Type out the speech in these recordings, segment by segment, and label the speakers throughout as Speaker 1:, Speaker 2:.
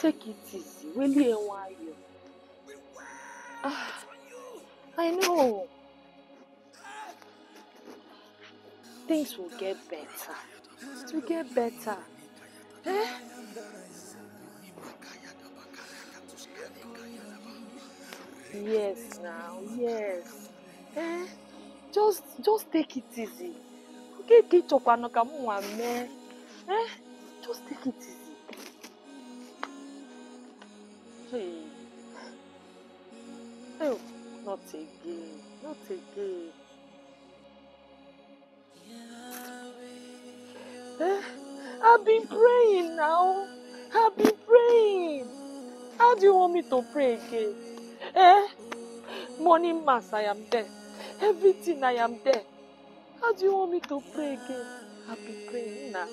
Speaker 1: Take it easy. Really, why you? Ah, I know. Things will get better. It will get better. Yes, now, yes. Eh? Just, just take it easy. Okay, kichokwa ka mụ nwa mee. Eh? Just take it easy. Hey. Oh, not again. Not again. I've been praying now. I've been praying. How do you want me to pray again? Eh? Morning mass, I am there. Everything, I am there. How do you want me to pray again? I've been praying now.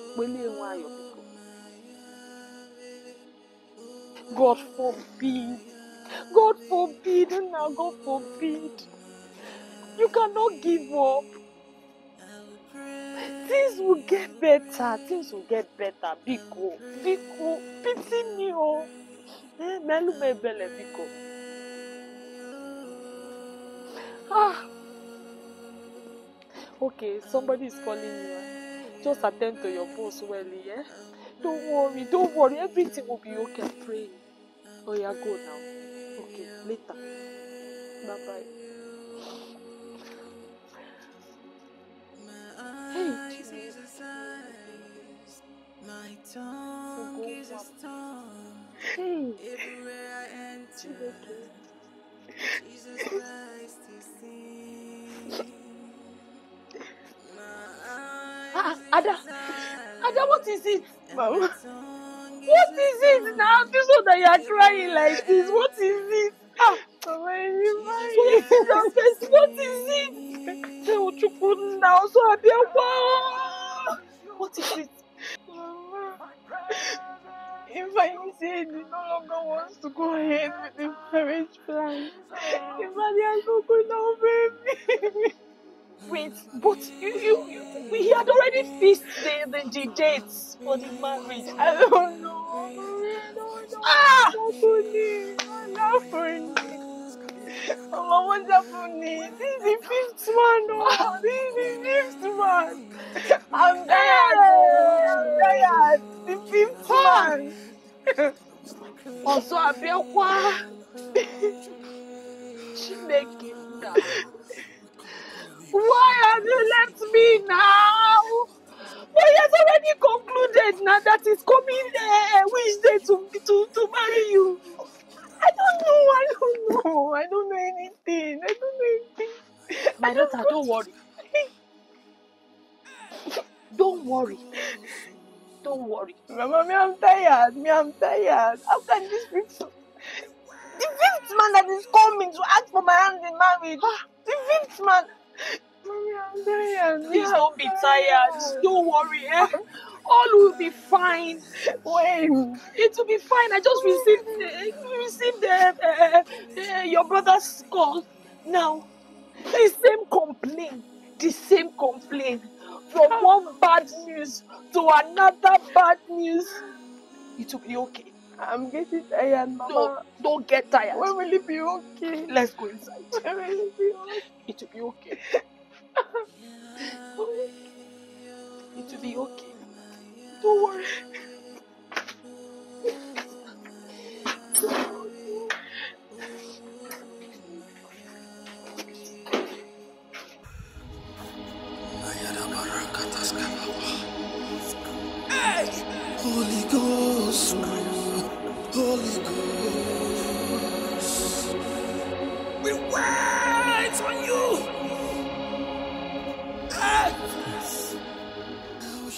Speaker 1: God forbid. God forbid. Now, God forbid. You cannot give up. Things will get better. Things will get better. Biko. Biko. Pity me, oh. Eh, melu mebele, biko. Ah. Okay, somebody is calling you. eh? Just attend to your phone swelly, eh? Don't worry, don't worry. Everything will be okay. Praying. Oh, yeah, go now. Okay, later. Bye bye. Ah, Ada. Ada, what is it?
Speaker 2: Mama.
Speaker 1: What is it now? This one that you are crying like this. What is it? Ah, What is face? What is it? Now, so I be What is it?
Speaker 3: Mama, if I said he no longer wants to go ahead with the marriage plan, if I has not going to obey me.
Speaker 1: Wait, but you, you, you, we had already fixed the, the, the dates for the marriage.
Speaker 3: I don't know. I don't know.
Speaker 1: Ah!
Speaker 3: What's happening? Mama, what's happening? This is the fifth one. Oh, this is the fifth one. I'm tired. I'm tired. The fifth one.
Speaker 1: Ọzọ abịakwa. Chineke. Why have you left me now? But he has already concluded now that he's coming uh, which day to, to, to marry you.
Speaker 3: I don't know. I don't know. I don't know anything. I don't know anything.
Speaker 1: My daughter, don't worry. Don't worry. Don't worry.
Speaker 3: Mama, me, I'm tired. Me, I'm tired. How can this be so? The fifth man that is coming to ask for my hand in marriage. The fifth man. Mommy, I'm tired.
Speaker 1: Please
Speaker 3: I'm
Speaker 1: don't be tired. Don't worry. Eh? All will be fine.
Speaker 3: When?
Speaker 1: It will be fine. I just received uh, received uh, uh, uh, your brother's call now. The same complaint. The same complaint. From one bad news to another bad news. It will be okay.
Speaker 3: I'm getting tired, Mama.
Speaker 1: Don't, don't get tired.
Speaker 3: When will it be okay?
Speaker 1: Let's go inside.
Speaker 3: When will it be okay?
Speaker 1: It will be okay. It will be okay. Don't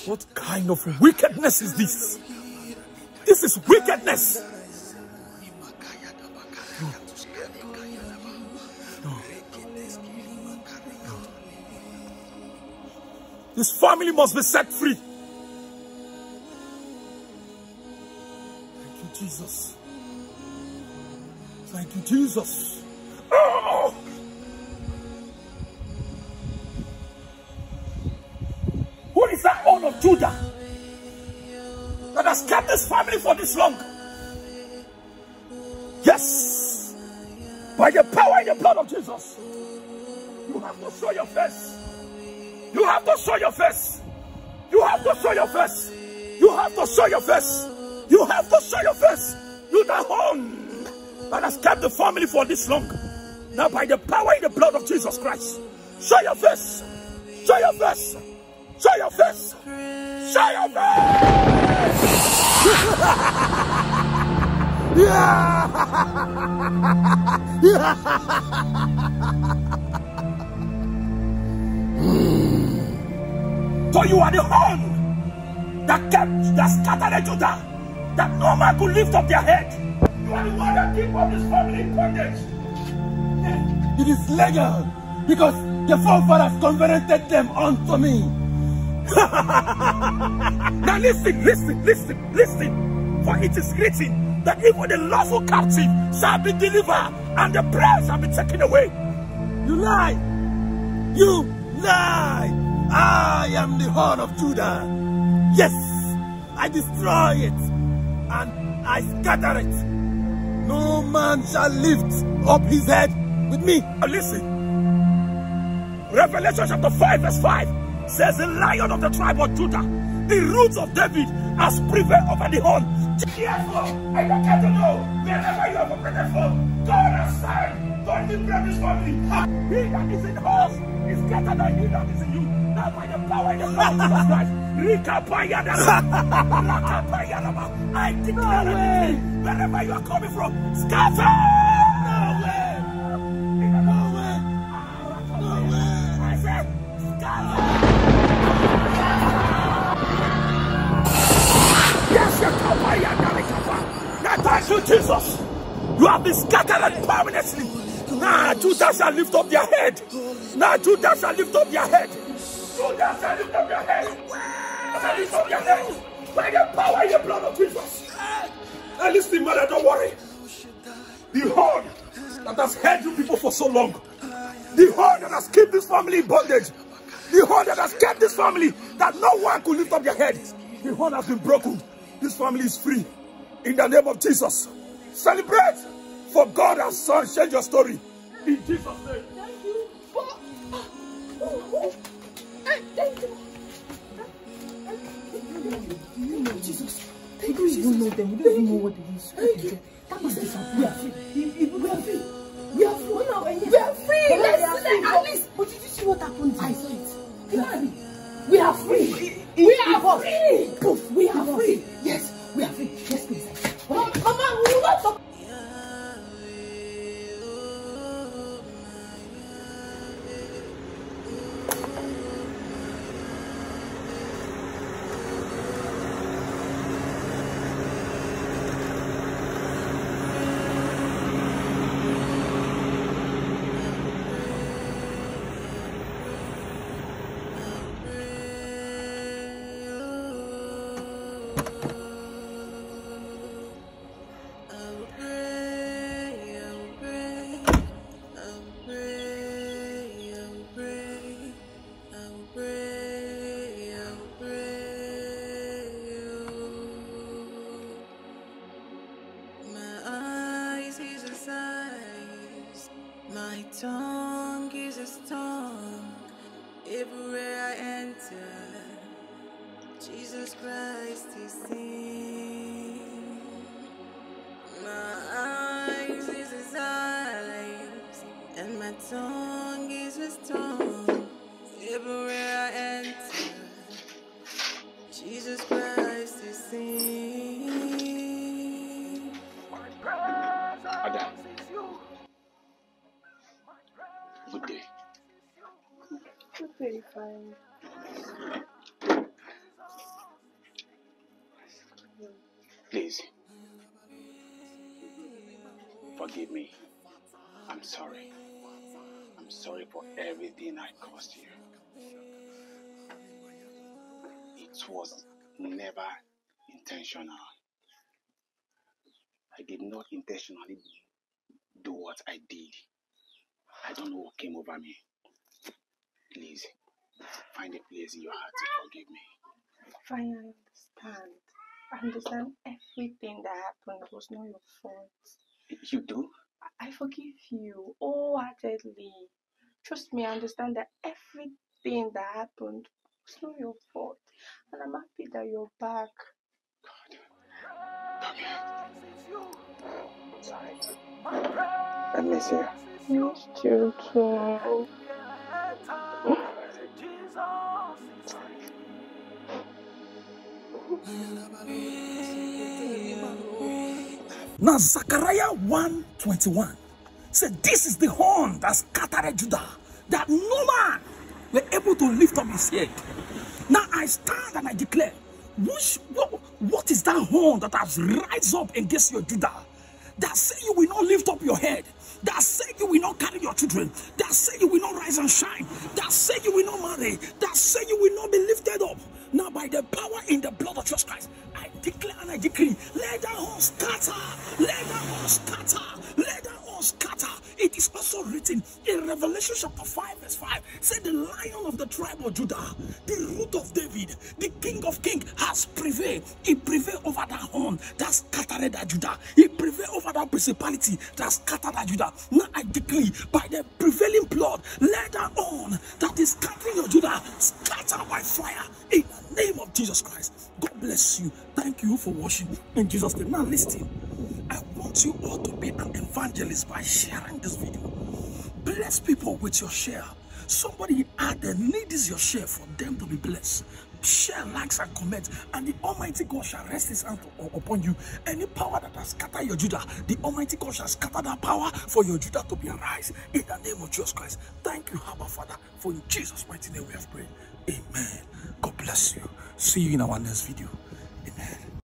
Speaker 4: What kind of wickedness is this? This is wickedness! This family must be set free. Thank you, Jesus. Thank you, Jesus. Judah that has kept this family for this long? Yes. By the power and the blood of Jesus. You have to show your face. You have to show your face. You have to show your face. You have to show your face. You have to show your face. You the horn that has kept the family for this long. Now by the power and the blood of Jesus Christ. Show your face. Show your face. Show your face. Show your face. yeah. So you are the horn that kept, that scattered Judah, that no man could lift up their head. You are the one that keep up this family in bondage. It is legal because the forefathers covenanted them unto me. Now listen, listen, listen, listen. For it is written that even the lawful captive shall be delivered and the prey shall be taken away. You lie. You lie. I am the horn of Judah. Yes, I destroy it and I scatter it. No man shall lift up his head with me. Now listen. Revelation chapter 5 verse 5 says the lion of the tribe of Judah, the roots of David has prevailed over the horn. Therefore, I don't care to know wherever you have operated from, God has signed, don't liberate this family. He that is in horse is greater than he that is in you. Now by the power and the blood of Jesus Christ, I declare no wherever you are coming from, scatter! Jesus. You have been scattered permanently. Now Judah shall lift up their head. Now Judah shall lift up their head. Judah shall lift up their head. Shall lift up their head. By the power and the blood of Jesus. And listen, mother, don't worry. The horn that has held you people for so long. The horn that has kept this family in bondage. The horn that has kept this family that no one could lift up their head. The horn has been broken. This family is free. In the name of Jesus. Celebrate. For God has son change your story. In Jesus' name.
Speaker 1: Thank you. Oh, oh, oh. Thank you.
Speaker 3: Jesus. Thank you, even know them. We don't even know what they use. Thank you. That must be something. We are free. We are free. We are free. We are free. Let's see at least. But did you see what happened? I saw it. We are free. We are free. We are free. Yes, we are free. Yes, please. Mama, Mama, we
Speaker 5: Jesus Christ is seen. My eyes is his eyes, and my tongue is his tongue. Everywhere I enter, Jesus Christ is seen.
Speaker 6: Adam. Good day.
Speaker 1: Okay, fine.
Speaker 6: Please. Forgive me. I'm sorry. I'm sorry for everything I caused you. It was never intentional. I did not intentionally do what I did. I don't know what came over me. Please, find a place in your heart to forgive me.
Speaker 3: I understand. I understand everything that happened was not your fault.
Speaker 6: You do?
Speaker 3: I forgive you wholeheartedly. Trust me, I understand that everything that happened was not your fault. And I'm happy that you're back.
Speaker 6: Sorry. I miss you.
Speaker 3: Missed you too.
Speaker 4: Now Zechariah 1:21 said, This is the horn that scattered Judah, that no man were able to lift up his head. Now I stand and I declare, which, what, what is that horn that has rise up against your Judah? That say you will not lift up your head. That say you will not carry your children. That say you will not rise and shine. That say you will not marry. That say you will not be lifted up. Now by the power in the blood of Jesus Christ, I declare and I decree, let that horn scatter. Let that horn scatter. Let that horn scatter. It is also written in Revelation chapter 5, verse 5. Say the lion of the tribe of Judah, the root of David, the king of kings has prevailed. He prevailed over that horn that scattered that Judah. He prevailed over that principality that scattered that Judah. Now I decree by the prevailing blood, let that horn that is scattering your Judah scatter by fire in the name of Jesus Christ. God bless you. Thank you for watching in Jesus' name. Now listen. I want you all to be an evangelist by sharing this video. Bless people with your share. Somebody out there needs your share for them to be blessed. Share, likes, and comments, and the Almighty God shall rest His hand upon you. Any power that has scattered your Judah, the Almighty God shall scatter that power for your Judah to be arise in the name of Jesus Christ. Thank you, Abba Father, for in Jesus' mighty name we have prayed. Amen. God bless you. See you in our next video.